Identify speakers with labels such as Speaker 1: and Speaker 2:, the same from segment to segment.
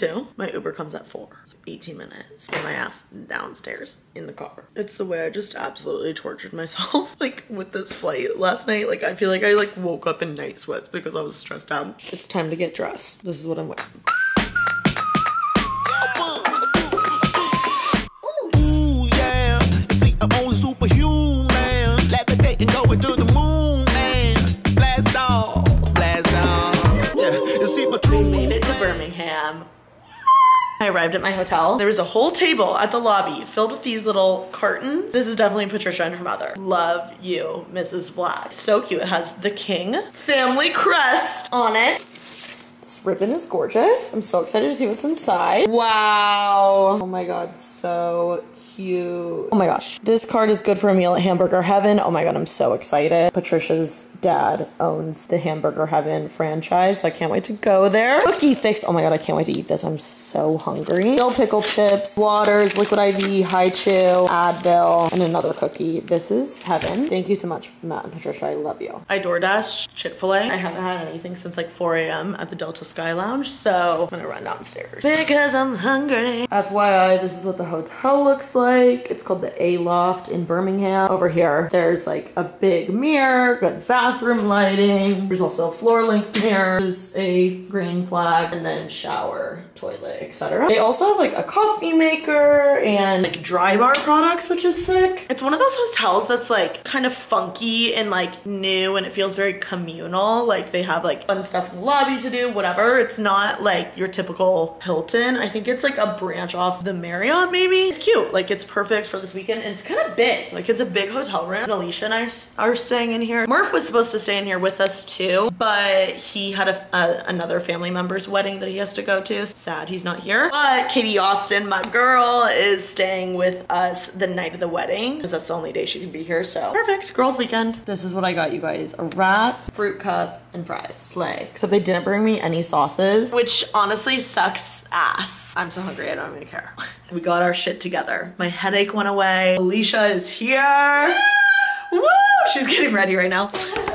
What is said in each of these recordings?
Speaker 1: 8.42. My Uber comes at 4. So 18 minutes. Get my ass downstairs in the car. It's the way I just absolutely tortured myself like with this flight last night. Like I feel like I like woke up in night sweats because I was stressed out. It's time to get dressed. This is what I'm wearing. I arrived at my hotel. There was a whole table at the lobby filled with these little cartons. This is definitely Patricia and her mother. Love you, Mrs. Black. So cute. It has the king family crest on it. This ribbon is gorgeous. I'm so excited to see what's inside. Wow. Oh my God, so cute. Oh my gosh. This card is good for a meal at Hamburger Heaven. Oh my God, I'm so excited. Patricia's dad owns the Hamburger Heaven franchise, so I can't wait to go there. Cookie fix. Oh my God, I can't wait to eat this. I'm so hungry. Dill pickle chips, waters, liquid IV, Hi-Chew, Advil, and another cookie. This is heaven. Thank you so much, Matt and Patricia. I love you. I DoorDash Chick-fil-A. I haven't had anything since like 4 a.m. at the Delta Sky Lounge, so I'm gonna run downstairs because I'm hungry. FYI, this is what the hotel looks like. It's called the Aloft in Birmingham. Over here, there's like a big mirror, good bathroom lighting. There's also a floor length mirror, there's a green flag, and then shower, toilet, etc. They also have like a coffee maker and like dry bar products, which is sick. It's one of those hotels that's like kind of funky and like new and it feels very communal. Like they have like fun stuff in the lobby to do, whatever. It's not like your typical Hilton. I think it's like a branch off the Marriott maybe. It's cute. Like it's perfect for this weekend and it's kind of big. Like it's a big hotel room. And Alisha and I are staying in here. Murph was supposed to stay in here with us too, but he had a, a, another family member's wedding that he has to go to. Sad he's not here. But Katie Austin, my girl, is staying with us the night of the wedding because that's the only day she can be here. So perfect. Girls weekend. This is what I got you guys. A wrap, fruit cup, and fries. Slay. Except they didn't bring me any sauces, which honestly sucks ass. I'm so hungry, I don't even care. We got our shit together. My headache went away. Alisha is here. Woo! She's getting ready right now.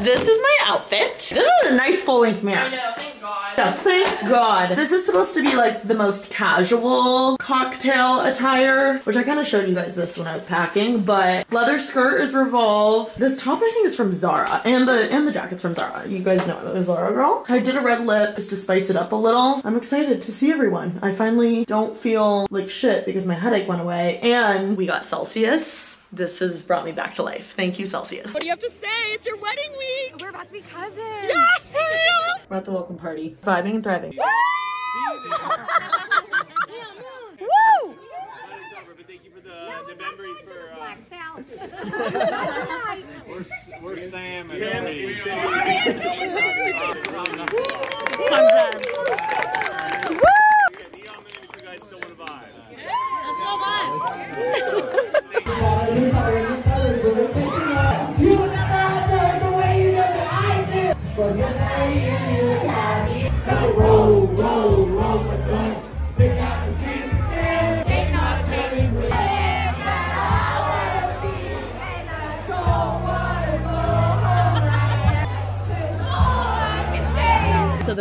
Speaker 1: This is my outfit. This is a nice full length mirror.
Speaker 2: know, thank God.
Speaker 1: Yeah, thank God. This is supposed to be like the most casual cocktail attire, which I kind of showed you guys this when I was packing, but leather skirt is Revolve. This top I think is from Zara and the and the jacket's from Zara. You guys know I'm a Zara girl. I did a red lip just to spice it up a little. I'm excited to see everyone. I finally don't feel like shit because my headache went away and we got Celsius. This has brought me back to life. Thank you, Celsius.
Speaker 2: What do you have to say? It's your wedding week.
Speaker 3: We're about to be cousins.
Speaker 1: We're at the welcome party. Vibing and thriving.
Speaker 2: Woo!
Speaker 4: But thank you for the, the memories for uh,
Speaker 3: Black South.
Speaker 4: we're, we're Sam and Ellie. Neon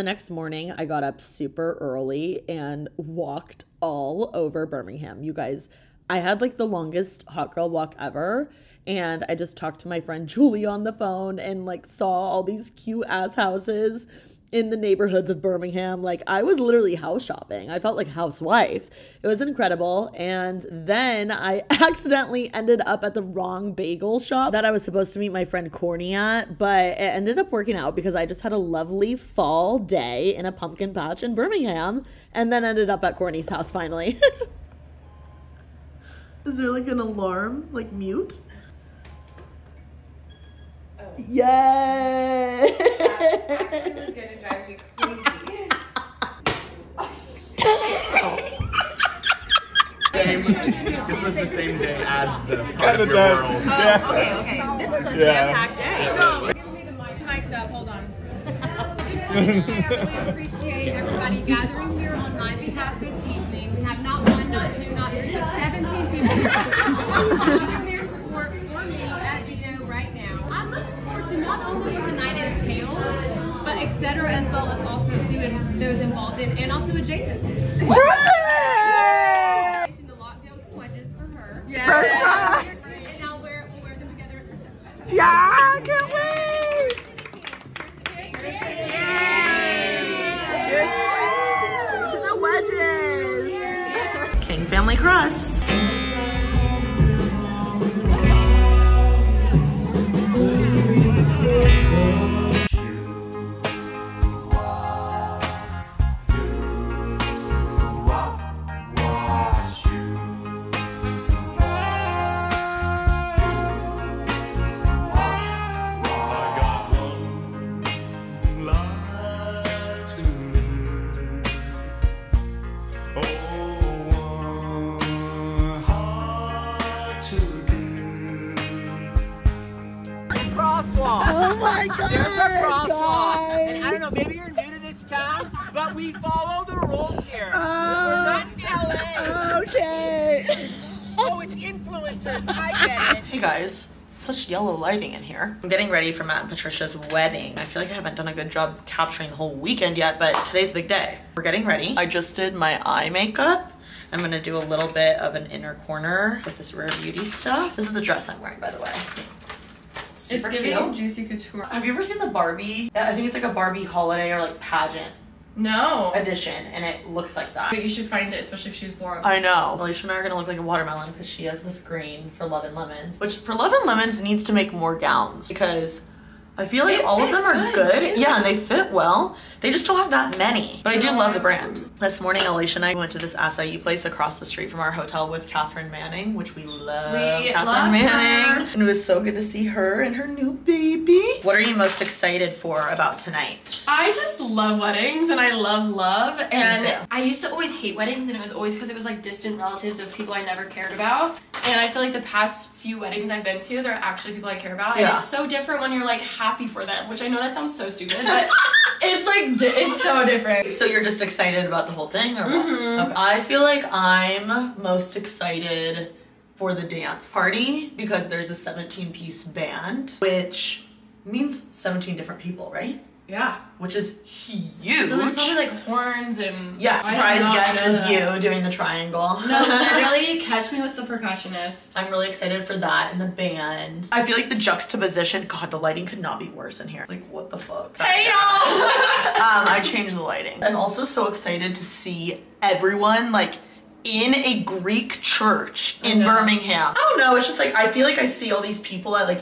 Speaker 1: the next morning, I got up super early and walked all over Birmingham. You guys, I had like the longest hot girl walk ever. And I just talked to my friend Julie on the phone and like saw all these cute ass houses in the neighborhoods of Birmingham. Like I was literally house shopping. I felt like a housewife. It was incredible. And then I accidentally ended up at the wrong bagel shop that I was supposed to meet my friend Corny at, but it ended up working out because I just had a lovely fall day in a pumpkin patch in Birmingham and then ended up at Corny's house finally. Is there like an alarm, like mute? Oh. Yay!
Speaker 4: This was the same day as the
Speaker 5: Kind of does. Oh, yeah.
Speaker 3: This was a
Speaker 5: Yeah.
Speaker 3: jam-packed day.
Speaker 2: Give me the mic. Mic's up. Hold on. I really appreciate everybody gathering here on my behalf this evening. We have not one, not two, not three, but 17 people etc. as well as also to those involved in, and also adjacent to. The lockdown wedges for her.
Speaker 3: Yeah.
Speaker 2: And I'll wear, we'll wear them together at the reception.
Speaker 3: Yeah, I can't wait. Cheers to the wedges.
Speaker 1: King Family Crust.
Speaker 6: Crosswalk.
Speaker 3: Oh my god.
Speaker 6: There's a crosswalk.
Speaker 3: guys.
Speaker 6: And I don't know, maybe you're new to this town, but we follow the rules here.
Speaker 3: Oh.
Speaker 6: We're not in LA.
Speaker 3: Okay.
Speaker 6: Oh, it's influencers. I get it.
Speaker 1: Hey guys, such yellow lighting in here. I'm getting ready for Matt and Patricia's wedding. I feel like I haven't done a good job capturing the whole weekend yet, but today's a big day. We're getting ready. I just did my eye makeup. I'm gonna do a little bit of an inner corner with this Rare Beauty stuff. This is the dress I'm wearing, by the way. Super
Speaker 7: It's giving
Speaker 1: cute.
Speaker 7: juicy couture.
Speaker 1: Have you ever seen the Barbie? Yeah, I think it's like a Barbie holiday or like pageant
Speaker 7: No.
Speaker 1: edition, and it looks like that.
Speaker 7: But you should find it, especially if she's was born.
Speaker 1: I know. Alisha and I are gonna look like a watermelon because she has this green for Love and Lemons. Which for Love and Lemons needs to make more gowns because I feel like
Speaker 7: They
Speaker 1: all of them are
Speaker 7: good,
Speaker 1: good. Yeah, and they fit well. They just don't have that many. But I do love the brand. This morning, Alisha and I went to this acai place across the street from our hotel with Catherine Manning, which we love.
Speaker 7: We
Speaker 1: Catherine
Speaker 7: love
Speaker 1: Manning.
Speaker 7: her.
Speaker 1: And it was so good to see her and her new baby. What are you most excited for about tonight?
Speaker 7: I just love weddings and I love love. And I used to always hate weddings, and it was always because it was like distant relatives of people I never cared about. And I feel like the past few weddings I've been to, they're actually people I care about. And
Speaker 1: Yeah.
Speaker 7: it's so different when you're like happy for them, which I know that sounds so stupid, but it's like, di- it's so different.
Speaker 1: So you're just excited about the whole thing, or what?
Speaker 7: Mm-hmm.
Speaker 1: Okay. I feel like I'm most excited for the dance party because there's a 17 piece band, which means 17 different people, right?
Speaker 7: Yeah.
Speaker 1: Which is huge.
Speaker 7: So there's probably like horns and.
Speaker 1: yeah, surprise guest is you doing the triangle.
Speaker 7: No, literally, catch me with the percussionist.
Speaker 1: I'm really excited for that and the band. I feel like the juxtaposition, God, the lighting could not be worse in here. Like, what the fuck?
Speaker 7: Hey y'all!
Speaker 1: um, I changed the lighting. I'm also so excited to see everyone like in a Greek church in. Birmingham. I don't know. It's just like I feel like I see all these people at like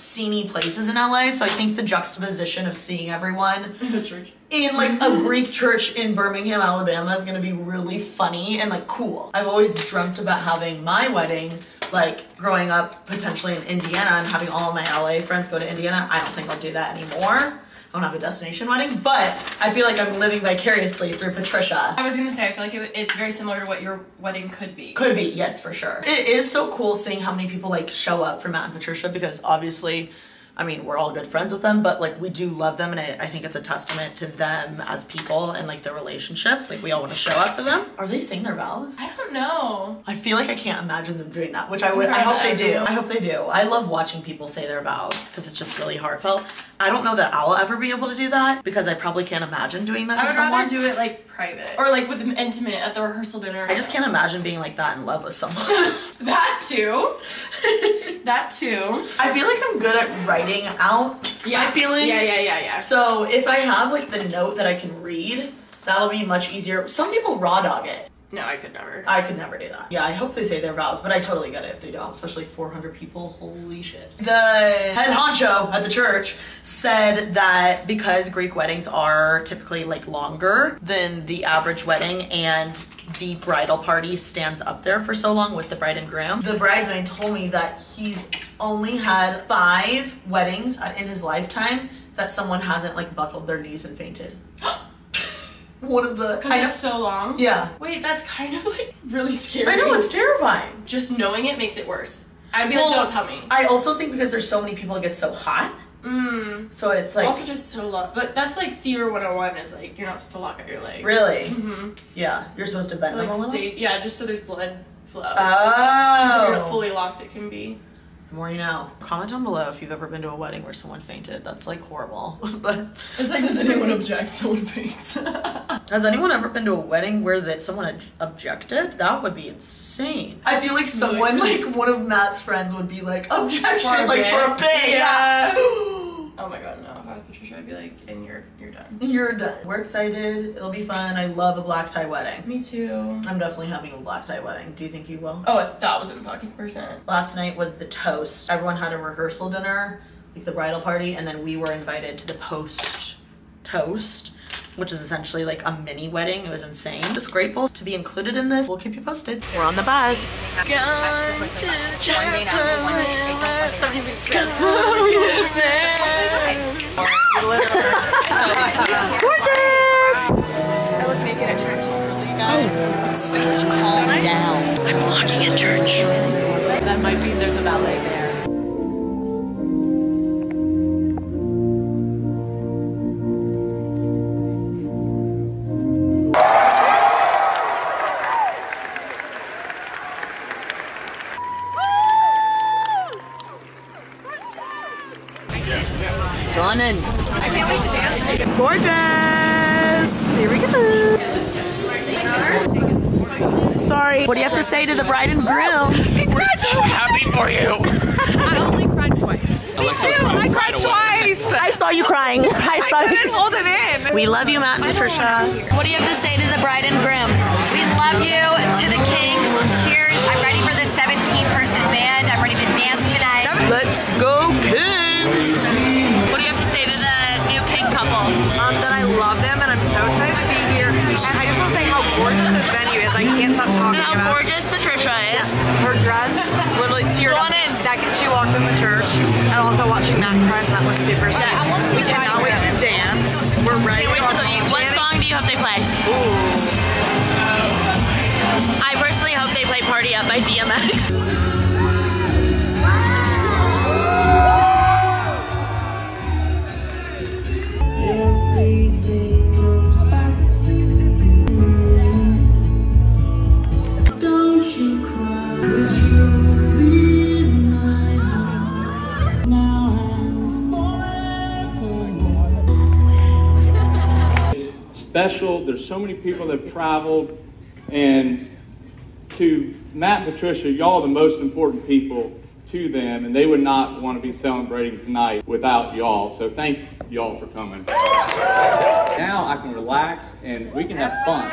Speaker 1: sceney places in LA. So I think the juxtaposition of seeing everyone in like a Greek church in Birmingham, Alabama is gonna be really funny and like cool. I've always dreamt about having my wedding like growing up potentially in Indiana and having all my LA friends go to Indiana. I don't think I'll do that anymore. I don't have a destination wedding, but I feel like I'm living vicariously through Patricia.
Speaker 7: I was gonna say, I feel like it, it's very similar to what your wedding could be.
Speaker 1: Could be, yes, for sure. It is so cool seeing how many people like show up for Matt and Patricia because obviously, I mean, we're all good friends with them, but like we do love them, and I, I think it's a testament to them as people and like their relationship. Like we all want to show up for them. Are they saying their vows?
Speaker 7: I don't know.
Speaker 1: I feel like I can't imagine them doing that, which I would. I hope they do. I hope they do. I love watching people say their vows because it's just really heartfelt. I don't know that I'll ever be able to do that because I probably can't imagine doing that
Speaker 7: I
Speaker 1: to
Speaker 7: would
Speaker 1: someone.
Speaker 7: rather do it like private or like with an intimate at the rehearsal dinner.
Speaker 1: I just can't imagine being like that in love with someone.
Speaker 7: that too. that too.
Speaker 1: I feel like I'm good at writing out
Speaker 7: Yeah.
Speaker 1: my feelings.
Speaker 7: Yeah, yeah, yeah, yeah.
Speaker 1: So if I have like the note that I can read, that'll be much easier. Some people raw dog it.
Speaker 7: No, I could never.
Speaker 1: I could never do that. Yeah, I hope they say their vows, but I totally get it if they don't, especially 400 people. Holy shit. The head honcho at the church said that because Greek weddings are typically like longer than the average wedding and the bridal party stands up there for so long with the bride and groom, the bridesmaid told me that he's only had five weddings in his lifetime that someone hasn't like buckled their knees and fainted. One of the
Speaker 7: Because it's so long.
Speaker 1: yeah.
Speaker 7: Wait, that's kind of like really scary.
Speaker 1: I know it's terrifying.
Speaker 7: Just knowing it makes it worse. I'd be
Speaker 1: Well,
Speaker 7: like, don't tell me.
Speaker 1: I also think because there's so many people it gets so hot,
Speaker 7: Mm.
Speaker 1: so it's like
Speaker 7: also just so long. But that's like theater 101 is like you're not supposed to lock out your leg.
Speaker 1: really,
Speaker 7: Mm-hmm.
Speaker 1: yeah, you're supposed to bend them a
Speaker 7: Like
Speaker 1: little.
Speaker 7: yeah, just so there's blood flow. So
Speaker 1: oh,
Speaker 7: if you're fully locked, it can be.
Speaker 1: the more you know. Comment down below if you've ever been to a wedding where someone fainted. That's like horrible, but
Speaker 7: It's like, does anyone object? Someone faints.
Speaker 1: Has anyone ever been to a wedding where that someone had objected? That would be insane. I feel like someone, like one of Matt's friends, would be like objection,
Speaker 7: For a
Speaker 1: like
Speaker 7: bit.
Speaker 1: for a bit. Yeah.
Speaker 7: Oh my god, no. If I was Patricia, I'd be like, and you're you're done.
Speaker 1: You're done. We're excited. It'll be fun. I love a black tie wedding.
Speaker 7: Me too.
Speaker 1: I'm definitely having a black tie wedding. Do you think you will?
Speaker 7: Oh, a thousand fucking percent.
Speaker 1: Last night was the toast. Everyone had a rehearsal dinner, like the bridal party, and then we were invited to the post toast, which is essentially like a mini wedding. It was insane. Just grateful to be included in this. We'll keep you posted. We're on the bus.
Speaker 3: Calm down.
Speaker 1: I'm vlogging in church.
Speaker 3: That might mean there's a ballet there.
Speaker 1: What do you have to the bride and groom?
Speaker 4: We're so happy for you.
Speaker 8: I only cried twice.
Speaker 4: Alexa was crying right.
Speaker 8: Twice.
Speaker 1: I saw you crying. I saw
Speaker 8: Couldn't
Speaker 1: you.
Speaker 8: hold it in.
Speaker 1: We love you, Matt and Patricia. What do you have to say
Speaker 8: dress. Literally teared up the second she walked in the church. And also watching Matt cry, that was super sick. We cannot wait to dance. We're ready.
Speaker 1: Wait till the- What song do you hope they play? I personally hope they play Party Up by DMX.
Speaker 4: Special. There's so many people that have traveled, and to Matt and Patricia, y'all are the most important people to them, and they would not want to be celebrating tonight without y'all. So thank y'all for coming. Now I can relax and we can have fun.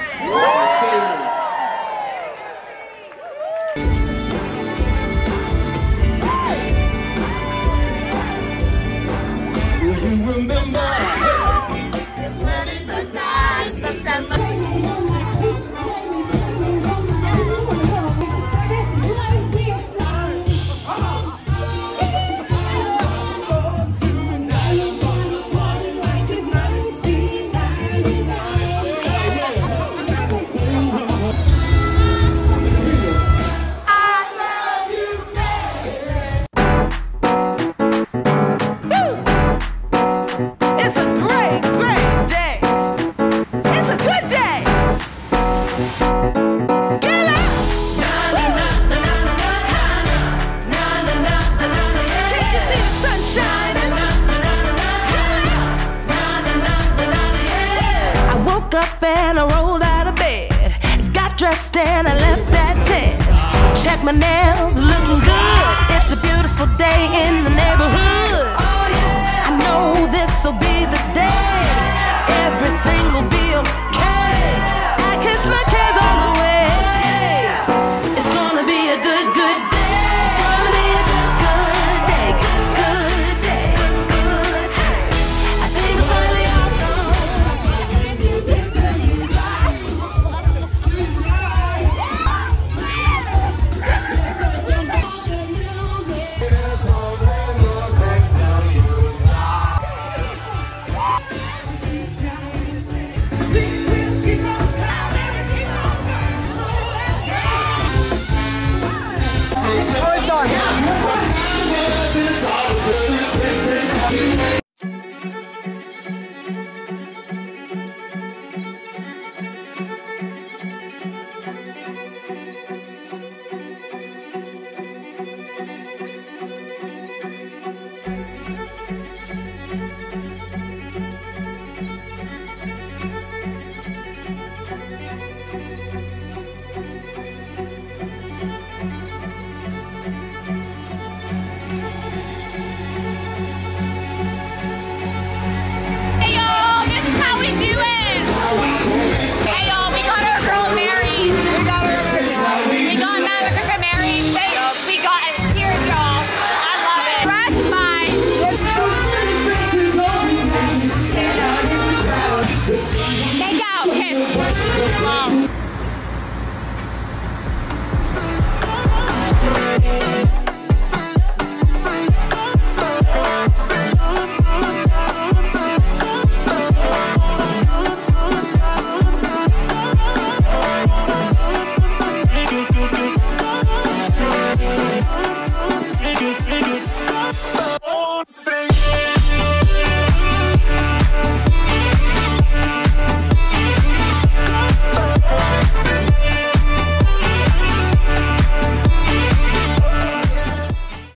Speaker 8: My nails, looking good. It's a beautiful day in the neighborhood.